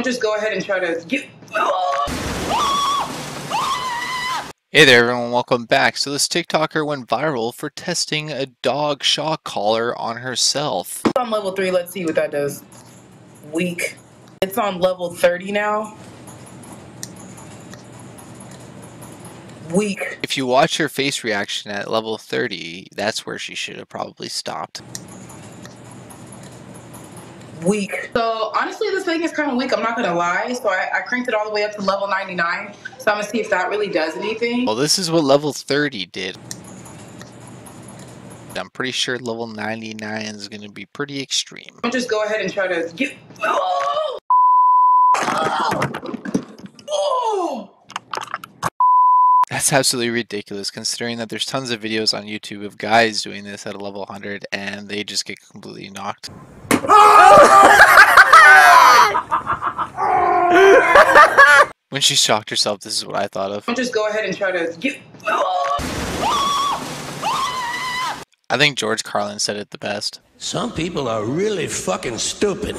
I'll just go ahead and try to get. Hey there everyone, welcome back. So this TikToker went viral for testing a dog shock collar on herself. It's on level 3, let's see what that does. Weak. It's on level 30 now. Weak. If you watch her face reaction at level 30, that's where she should have probably stopped. Weak. So honestly, this thing is kind of weak. I'm not gonna lie. So I, I cranked it all the way up to level 99. So I'm gonna see if that really does anything. Well, this is what level 30 did. I'm pretty sure level 99 is going to be pretty extreme. I'll just go ahead and try to get. Oh! That's absolutely ridiculous considering that there's tons of videos on YouTube of guys doing this at a level 100 and they just get completely knocked. when she shocked herself, this is what I thought of. I'll just go ahead and try to get. I think George Carlin said it the best. Some people are really fucking stupid.